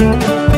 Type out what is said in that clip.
Música